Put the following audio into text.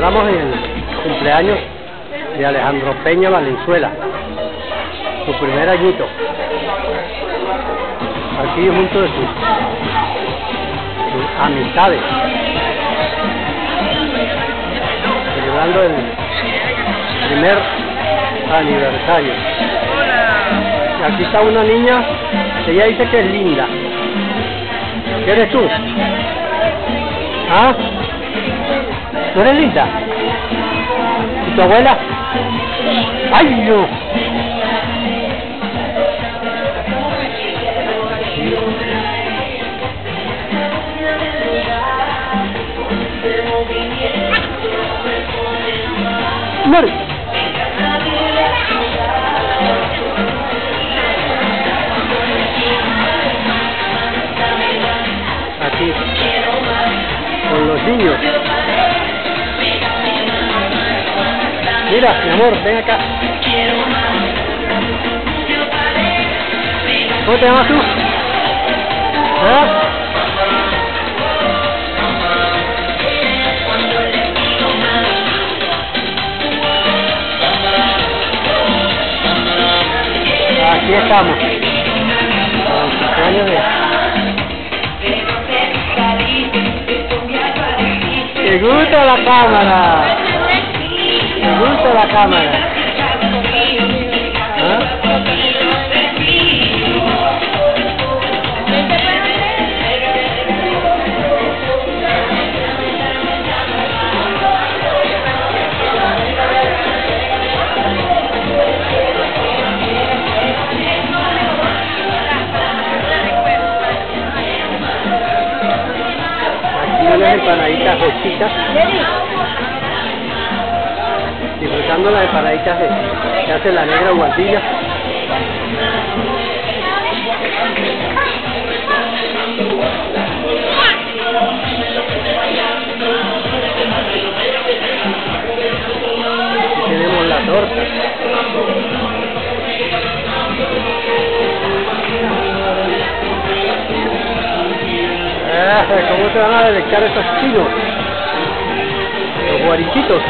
encontramos en el cumpleaños de Alejandro Peña Valenzuela, su primer añito. Aquí junto de sus, amistades, celebrando el primer aniversario. Y aquí está una niña ella dice que es linda. ¿Qué eres tú? ¿Ah? ¿No eres linda? ¿Y tu abuela? ¡Ay, no! ¡Muere! Aquí, con los niños. Mira, mi amor, ven acá. ¿Cómo te llamas tú? ¿Ah? Aquí estamos. ¡Me gusta la cámara! ¡Me gusta la cámara! ¿Ah? Aquí unas empanaditas rochitas. Disfrutando las empanaditas de, que hace la negra guardilla. Aquí tenemos la torta. Ah, ¿Cómo se van a delectar esos chinos? Los guarichitos.